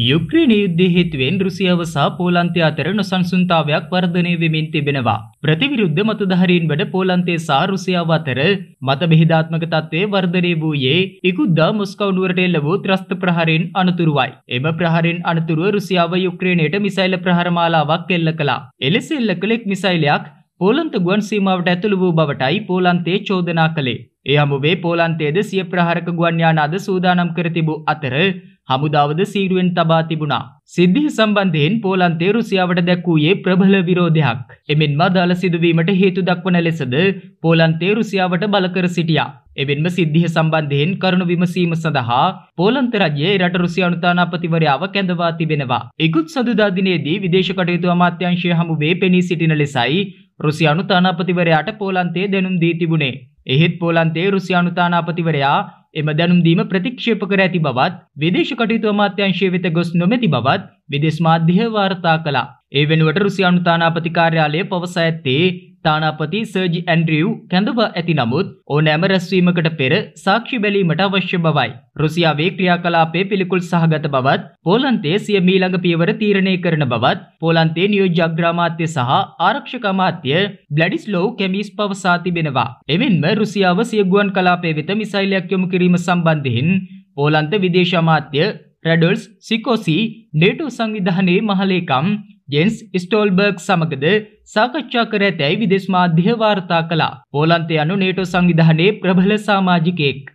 යුක්්‍රේණ යුද්ධ හේතුවෙන් රුසියාව සහ පෝලන්තය අතර නොසන්සුන්තාවයක් වර්ධනය වෙමින් තිබෙනවා. ප්‍රතිවිරුද්ධ මතධහරීන් වඩ පෝලන්තේ සා රුසියාව අතර මත බෙහිදාත්මක තත්ත්වය වර්ධනය වූයේ ඉකුද්දා මොස්කවුනුවරට එල්ල වූ ත්‍රස්ත ප්‍රහාරයෙන් අනතුරුවයි. එම ප්‍රහාරෙන් අනතුරුව රුසියාව යුක්්‍රේණයට මිසයිල ප්‍රහරමාලාවක් එල්ල කළා. එලෙස එල්ල කළෙක් මිසයිලයක් පෝලන්ත ගුවන් සීමාවට ඇතුළු වූ බවටයි පෝලන්තේ චෝදනා කළේ. ඒ හමුවේ පෝලන්තයේද සිය ප්‍රහාරක ගුවන් යානාද සූදානම් කර තිබූ අතර හමුදාවද සීරුවෙන් තබා තිබුණා. සිද්ධිය සම්බන්ධයෙන් පෝලන්තේ රුසියාවට දැක්වූයේ ප්‍රබල විරෝධයක්. එමෙන්ම අදාළ සිදුවීමට හේතු දක්වන ලෙසද පෝලන්තේ රුසියාවට බලකර සිටියා. එවෙන්ම සිද්ධිය සම්බන්ධයෙන් කරුණු විමසීම සඳහා පෝලන්ත රජයේ රට රුසියානු තානාපතිවරයාව කැඳවා තිබෙනවා. ඉකුත් සඳුදා දිනේදී විදේශ කටයුතු අමාත්‍යාංශය හමුවේ පෙනී සිටින ලෙසයි රුසියානු තානාපතිවරයාට පෝලන්තයේ දැනුම් දී තිබුණේ. එහෙත් පෝලන්තයේ රුසියානු තානාපතිවරයා එම දැනුම් දීම ප්‍රතික්ෂේප කර ඇති බවත් විදේශ කටයුතු අමාත්‍යාංශය වෙත ගොස් නොමැති බවත් විදේශ මාධ්‍ය වාර්තා කළා. ඒ වෙනුවට රුසියානු තානාපති කාර්යාලය පවසා ඇත්තේ තානාපති සර්ජි ඇන්ඩ්‍රියව් කැඳවා ඇති නමුත් ඕනෑම රැස්වීමකට පෙර සාක්ෂි බැලීමට අවශ්‍ය බවයි. රුසියාවේ ක්‍රියාකලාපේ පිළිකුල් සහගත බවත් පෝලන්තයේ සිය මීළඟ පියවර තීරණය කරන බවත් පෝලන්තයේ නියෝජ්‍ය අග්‍රාමාත්‍ය සහ ආරක්ෂක අමාත්‍ය බ්ලැඩිස්ලෝව් කෙමිස් පවසා තිබෙනවා. එමෙන්ම රුසියාව සිය ගුවන් කලාපය වෙත මිසයිලයක් යොමු කිරීම සම්බන්ධයෙන් පෝලන්ත විදේශ අමාත්‍ය රැඩල්ස් සිකෝසි නේටෝ සංවිධානයේ මහලේකම් ජෙන්ස් ස්ටෝල්බර්ග් සමගද සාකච්ඡා කර ඇතැයි විදෙස් මාධ්‍ය වාර්තා කළා. පෝලන්තය යනු නේටෝ සංවිධානයේ ප්‍රබල සමාජිකයෙක්.